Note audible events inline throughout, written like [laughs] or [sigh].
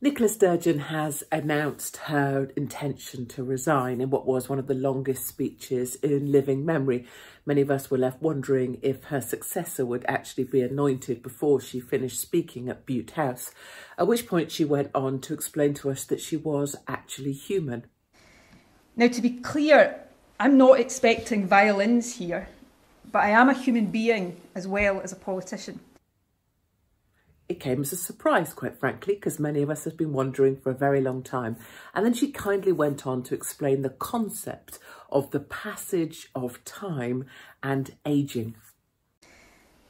Nicola Sturgeon has announced her intention to resign in what was one of the longest speeches in living memory. Many of us were left wondering if her successor would actually be anointed before she finished speaking at Bute House, at which point she went on to explain to us that she was actually human. Now, to be clear, I'm not expecting violins here, but I am a human being as well as a politician. It came as a surprise, quite frankly, because many of us have been wondering for a very long time. And then she kindly went on to explain the concept of the passage of time and ageing.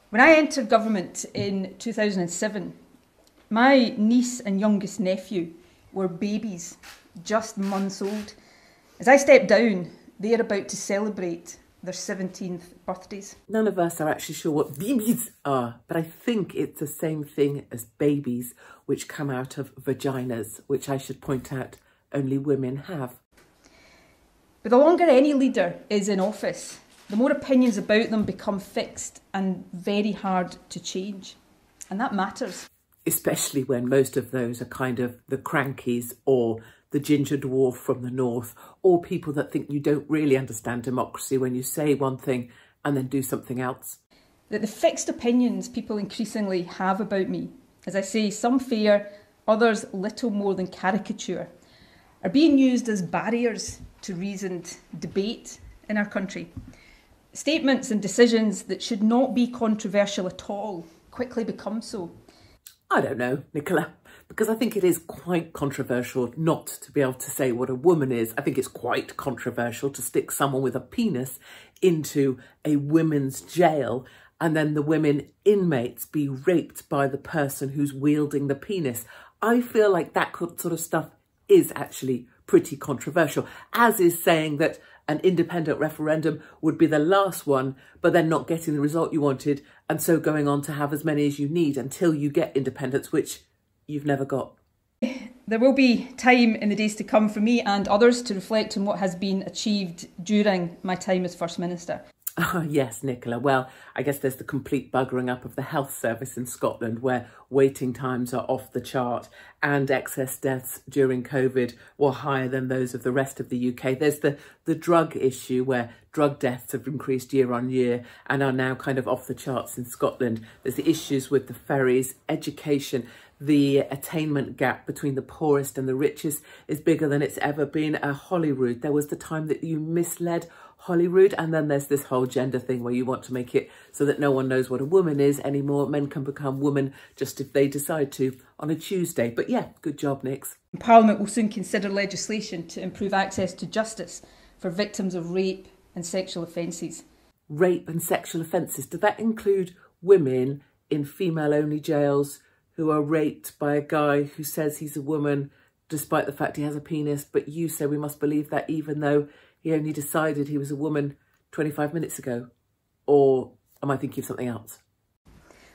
When I entered government in 2007, my niece and youngest nephew were babies, just months old. As I stepped down, they are about to celebrate their 17th birthdays. None of us are actually sure what babies are, but I think it's the same thing as babies, which come out of vaginas, which I should point out only women have. But the longer any leader is in office, the more opinions about them become fixed and very hard to change. And that matters. Especially when most of those are kind of the Krankies or the ginger dwarf from the north, or people that think you don't really understand democracy when you say one thing and then do something else. That the fixed opinions people increasingly have about me, as I say, some fair, others little more than caricature, are being used as barriers to reasoned debate in our country. Statements and decisions that should not be controversial at all quickly become so. I don't know, Nicola because I think it is quite controversial not to be able to say what a woman is. I think it's quite controversial to stick someone with a penis into a women's jail and then the women inmates be raped by the person who's wielding the penis. I feel like that sort of stuff is actually pretty controversial, as is saying that an independent referendum would be the last one, but then not getting the result you wanted, and so going on to have as many as you need until you get independence, which you've never got? There will be time in the days to come for me and others to reflect on what has been achieved during my time as First Minister. Oh, [laughs] yes, Nicola. Well, I guess there's the complete buggering up of the health service in Scotland where waiting times are off the chart and excess deaths during COVID were higher than those of the rest of the UK. There's the, the drug issue where drug deaths have increased year on year and are now kind of off the charts in Scotland. There's the issues with the ferries, education the attainment gap between the poorest and the richest is bigger than it's ever been. A Holyrood, there was the time that you misled Holyrood, and then there's this whole gender thing where you want to make it so that no one knows what a woman is anymore. Men can become women just if they decide to on a Tuesday. But yeah, good job, Nix. Parliament will soon consider legislation to improve access to justice for victims of rape and sexual offences. Rape and sexual offences, do that include women in female-only jails who are raped by a guy who says he's a woman despite the fact he has a penis, but you say we must believe that even though he only decided he was a woman 25 minutes ago? Or am I thinking of something else?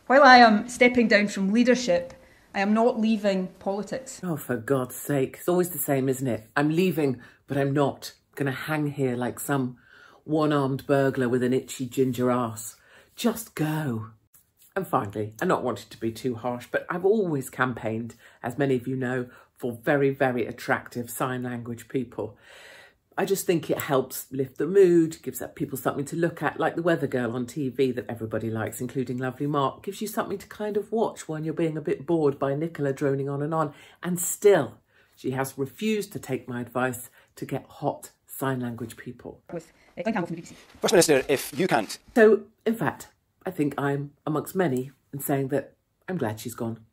While I am stepping down from leadership, I am not leaving politics. Oh, for God's sake. It's always the same, isn't it? I'm leaving, but I'm not going to hang here like some one-armed burglar with an itchy ginger ass. Just go. And finally, and not wanting to be too harsh, but I've always campaigned, as many of you know, for very, very attractive sign language people. I just think it helps lift the mood, gives people something to look at, like the weather girl on TV that everybody likes, including Lovely Mark, gives you something to kind of watch when you're being a bit bored by Nicola droning on and on. And still, she has refused to take my advice to get hot sign language people. First Minister, if you can't. So, in fact, I think I'm amongst many in saying that I'm glad she's gone.